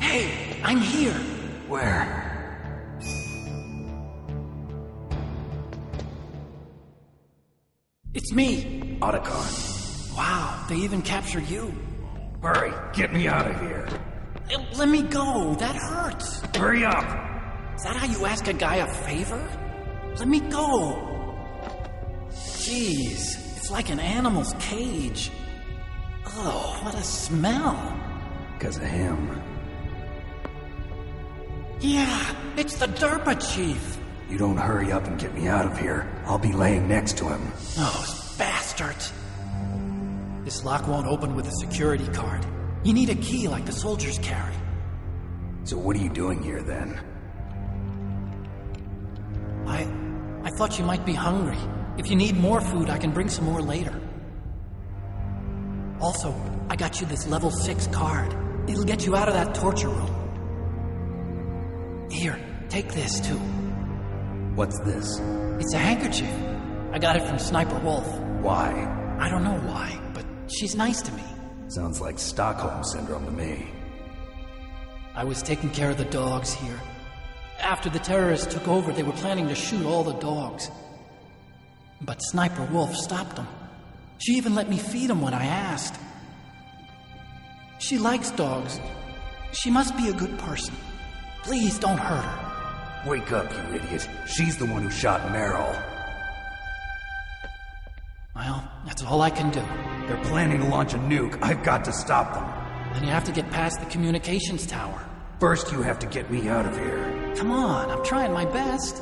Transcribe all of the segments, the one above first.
Hey, I'm here. Where? It's me, Otacon. Wow, they even captured you. Hurry, get me out of here. Uh, let me go, that hurts. Hurry up. Is that how you ask a guy a favor? Let me go. Jeez it's like an animal's cage. Oh, what a smell. Because of him. Yeah, it's the DARPA chief. You don't hurry up and get me out of here. I'll be laying next to him. Oh, Those bastards. This lock won't open with a security card. You need a key like the soldiers carry. So what are you doing here then? I. I thought you might be hungry. If you need more food, I can bring some more later. Also, I got you this level 6 card. It'll get you out of that torture room. Here, take this too. What's this? It's a handkerchief. I got it from Sniper Wolf. Why? I don't know why, but she's nice to me. Sounds like Stockholm Syndrome to me. I was taking care of the dogs here. After the terrorists took over, they were planning to shoot all the dogs. But Sniper Wolf stopped him. She even let me feed him when I asked. She likes dogs. She must be a good person. Please don't hurt her. Wake up, you idiot. She's the one who shot Meryl. Well, that's all I can do. They're planning to launch a nuke. I've got to stop them. Then you have to get past the communications tower. First, you have to get me out of here. Come on, I'm trying my best.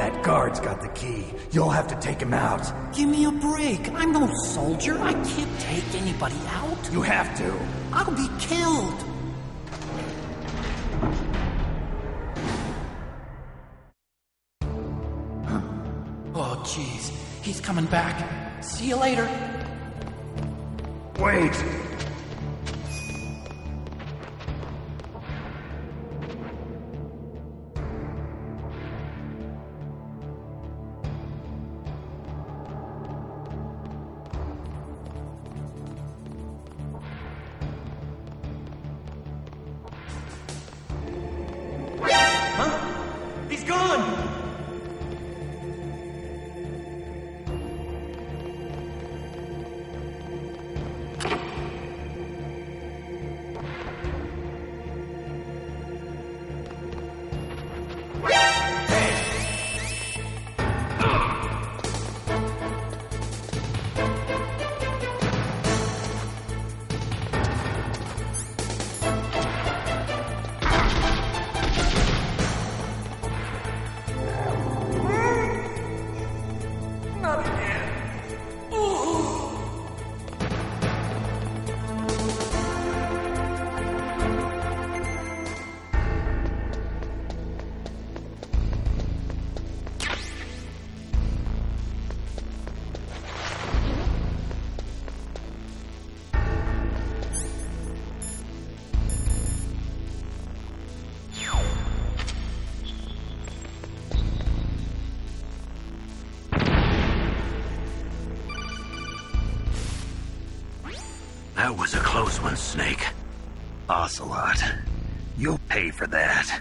That guard's got the key. You'll have to take him out. Give me a break. I'm no soldier. I can't take anybody out. You have to. I'll be killed. Oh, jeez. He's coming back. See you later. Wait! Snake. Ocelot, you'll pay for that.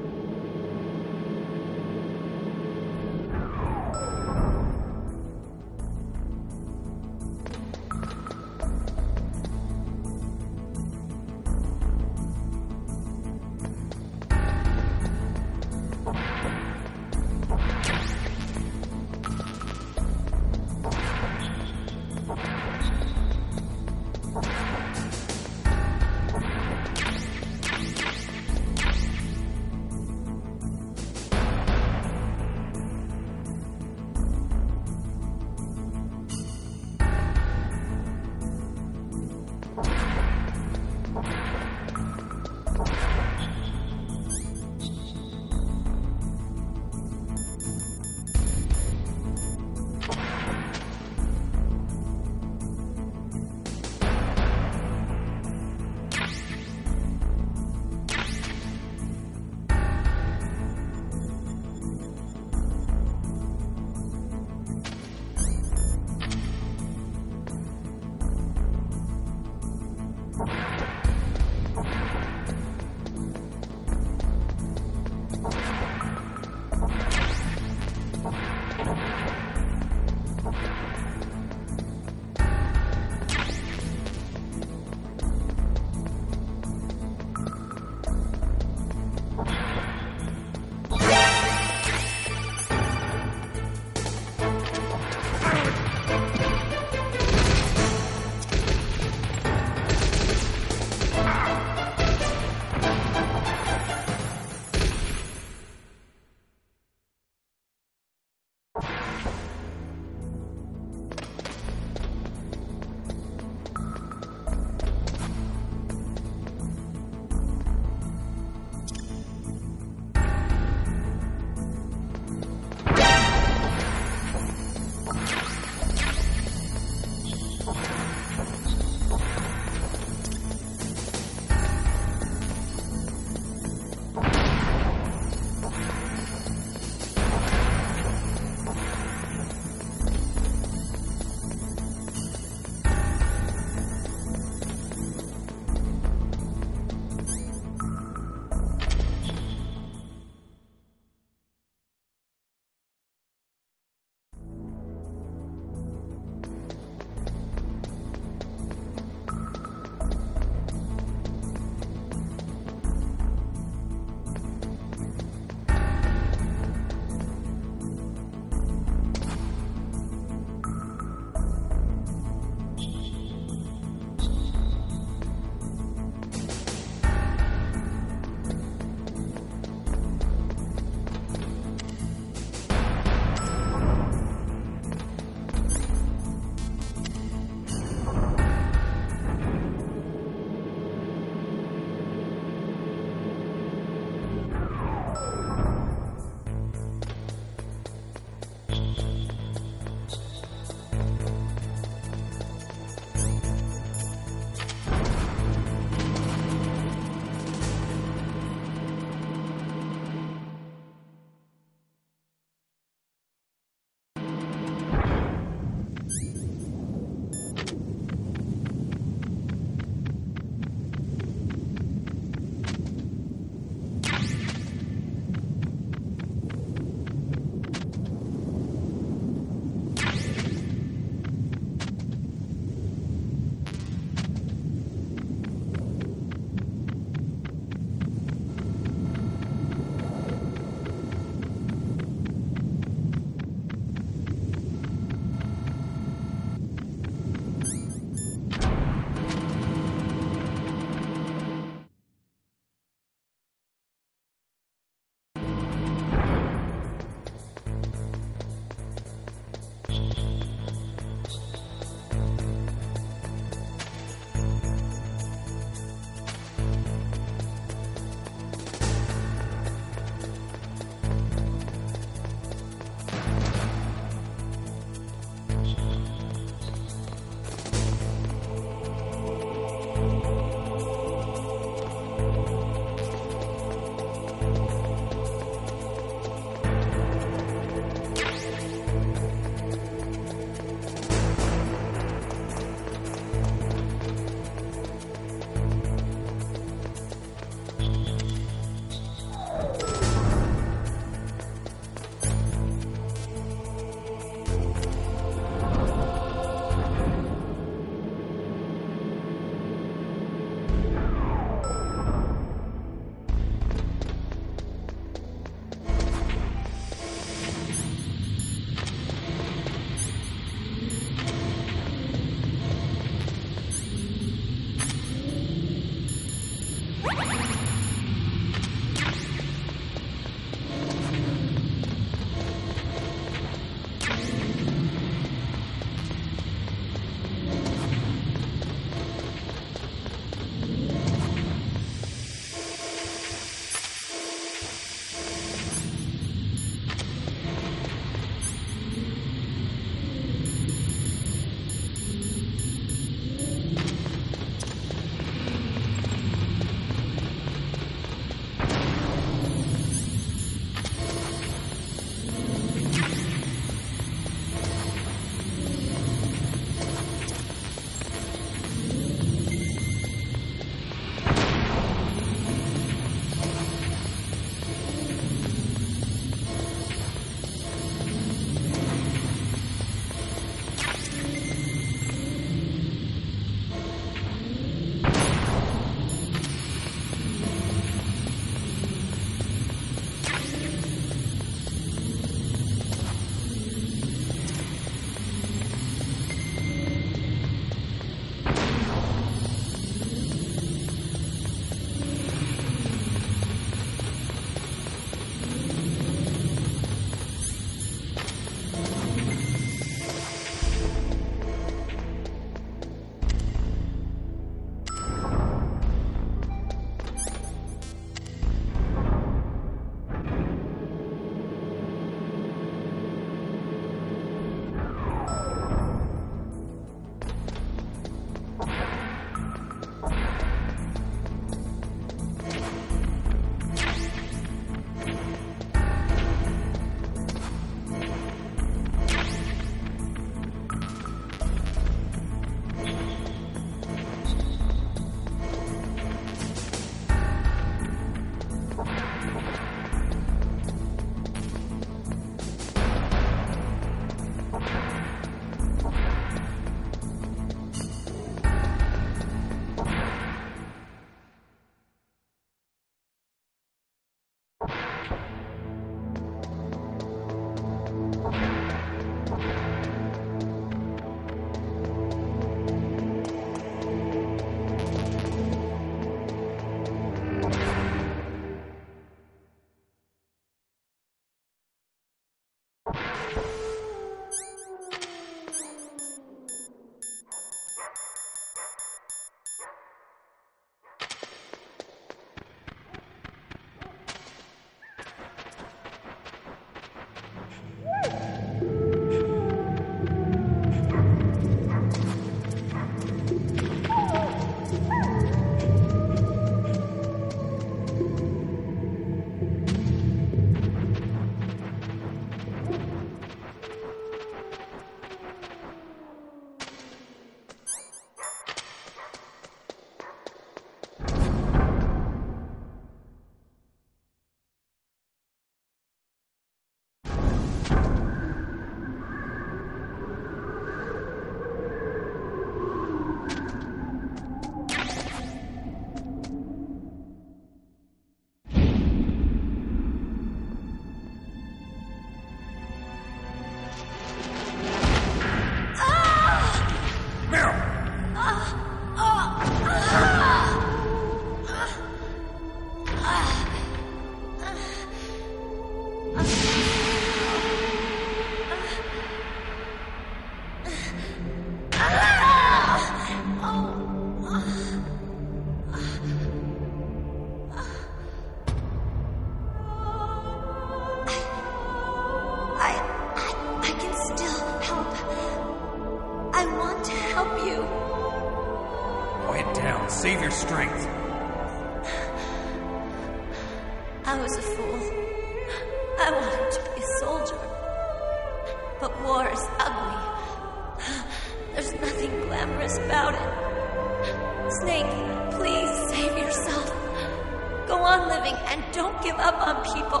Go on living and don't give up on people.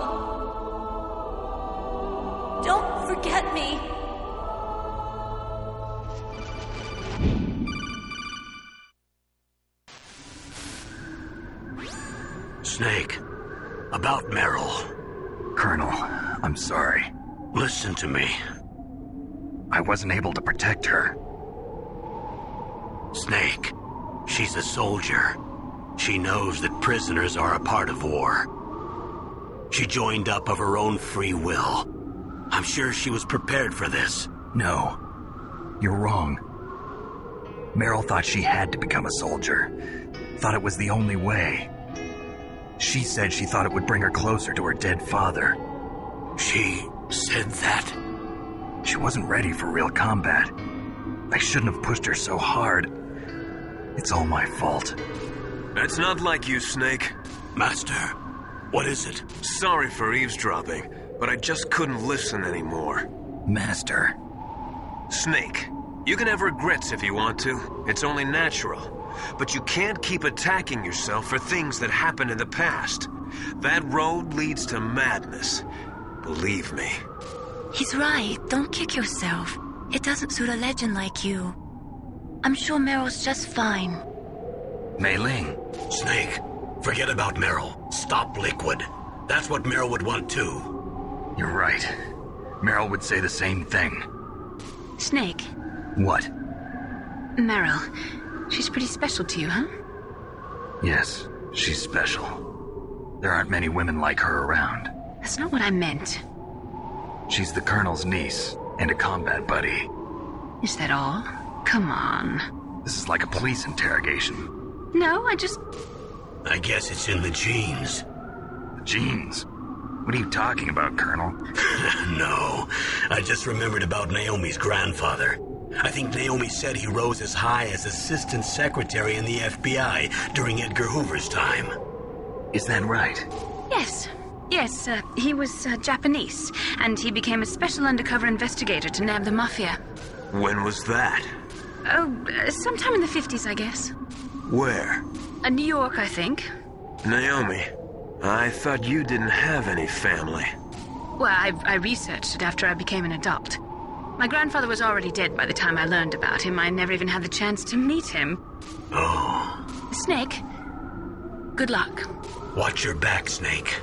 Don't forget me. Snake, about Meryl. Colonel, I'm sorry. Listen to me. I wasn't able to protect her. Snake, she's a soldier. She knows that prisoners are a part of war. She joined up of her own free will. I'm sure she was prepared for this. No. You're wrong. Meryl thought she had to become a soldier. Thought it was the only way. She said she thought it would bring her closer to her dead father. She said that? She wasn't ready for real combat. I shouldn't have pushed her so hard. It's all my fault. That's not like you, Snake. Master, what is it? Sorry for eavesdropping, but I just couldn't listen anymore. Master. Snake, you can have regrets if you want to. It's only natural. But you can't keep attacking yourself for things that happened in the past. That road leads to madness. Believe me. He's right. Don't kick yourself. It doesn't suit a legend like you. I'm sure Meryl's just fine. Mei Ling. Snake, forget about Meryl. Stop Liquid. That's what Meryl would want too. You're right. Meryl would say the same thing. Snake, What? Meryl. She's pretty special to you, huh? Yes, she's special. There aren't many women like her around. That's not what I meant. She's the Colonel's niece and a combat buddy. Is that all? Come on. This is like a police interrogation. No, I just. I guess it's in the genes. Jeans. What are you talking about, Colonel? no, I just remembered about Naomi's grandfather. I think Naomi said he rose as high as assistant secretary in the FBI during Edgar Hoover's time. Is that right? Yes. Yes, uh, he was uh, Japanese, and he became a special undercover investigator to nab the mafia. When was that? Oh, uh, sometime in the 50s, I guess. Where? Uh, New York, I think. Naomi, I thought you didn't have any family. Well, I, I researched it after I became an adopt. My grandfather was already dead by the time I learned about him. I never even had the chance to meet him. Oh, Snake, good luck. watch your back, Snake.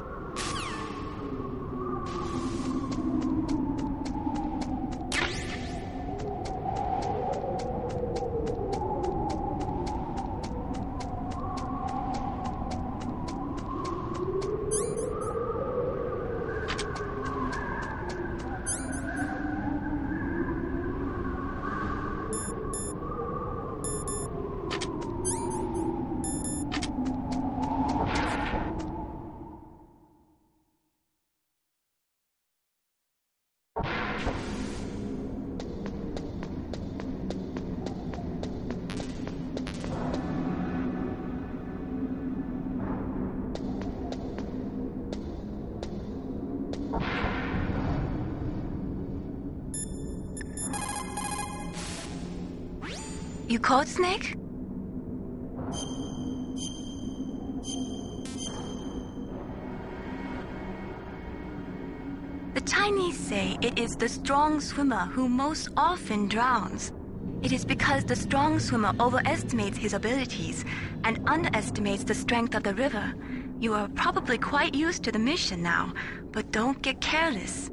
You called Snake? The Chinese say it is the strong swimmer who most often drowns. It is because the strong swimmer overestimates his abilities and underestimates the strength of the river. You are probably quite used to the mission now, but don't get careless.